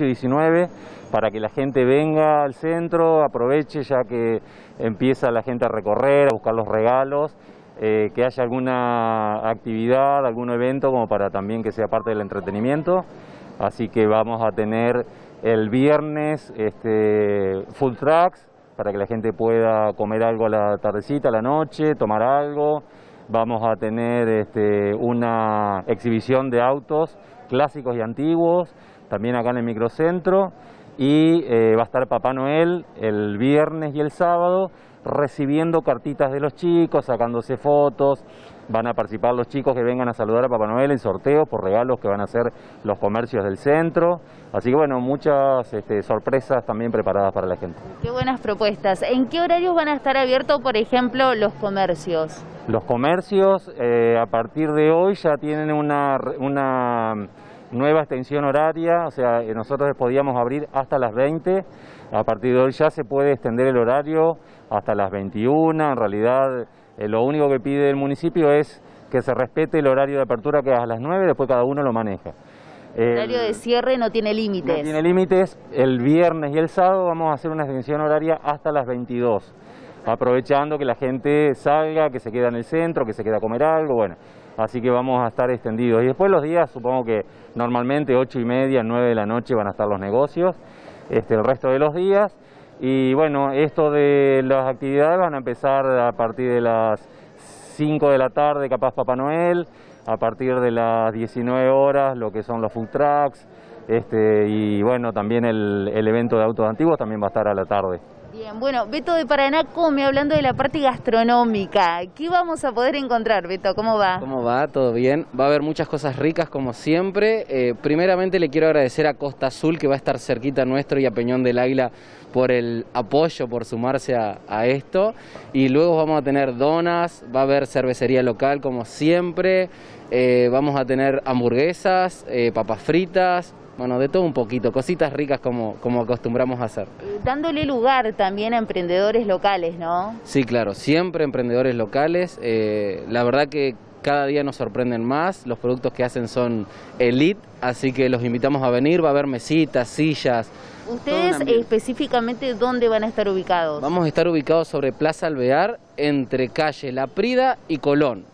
19 para que la gente venga al centro, aproveche ya que empieza la gente a recorrer, a buscar los regalos, eh, que haya alguna actividad, algún evento como para también que sea parte del entretenimiento. Así que vamos a tener el viernes este, full tracks para que la gente pueda comer algo a la tardecita, a la noche, tomar algo. Vamos a tener este, una exhibición de autos clásicos y antiguos, también acá en el microcentro. Y eh, va a estar Papá Noel el viernes y el sábado recibiendo cartitas de los chicos, sacándose fotos, van a participar los chicos que vengan a saludar a Papá Noel en sorteos por regalos que van a hacer los comercios del centro. Así que bueno, muchas este, sorpresas también preparadas para la gente. Qué buenas propuestas. ¿En qué horarios van a estar abiertos, por ejemplo, los comercios? Los comercios eh, a partir de hoy ya tienen una, una nueva extensión horaria, o sea, eh, nosotros podíamos abrir hasta las 20, a partir de hoy ya se puede extender el horario hasta las 21, en realidad eh, lo único que pide el municipio es que se respete el horario de apertura que es a las 9, después cada uno lo maneja. El horario de cierre no tiene límites. No tiene límites, el viernes y el sábado vamos a hacer una extensión horaria hasta las 22, aprovechando que la gente salga, que se queda en el centro, que se queda a comer algo, bueno así que vamos a estar extendidos. Y después los días, supongo que normalmente 8 y media, 9 de la noche van a estar los negocios, este, el resto de los días. Y bueno, esto de las actividades van a empezar a partir de las 5 de la tarde, capaz Papá Noel, a partir de las 19 horas, lo que son los food trucks, este, y bueno, también el, el evento de autos antiguos también va a estar a la tarde. Bien, bueno, Beto de Paraná come hablando de la parte gastronómica. ¿Qué vamos a poder encontrar, Beto? ¿Cómo va? ¿Cómo va? ¿Todo bien? Va a haber muchas cosas ricas como siempre. Eh, primeramente le quiero agradecer a Costa Azul que va a estar cerquita nuestro y a Peñón del Águila por el apoyo, por sumarse a, esto. Y luego vamos a tener donas, va a haber cervecería local como siempre, eh, vamos a tener hamburguesas, eh, papas fritas, bueno, de todo un poquito, cositas ricas como, como acostumbramos a hacer. Dándole lugar también a emprendedores locales, ¿no? Sí, claro, siempre emprendedores locales. Eh, la verdad que cada día nos sorprenden más, los productos que hacen son elite, así que los invitamos a venir, va a haber mesitas, sillas. ¿Ustedes específicamente dónde van a estar ubicados? Vamos a estar ubicados sobre Plaza Alvear, entre calle La Prida y Colón.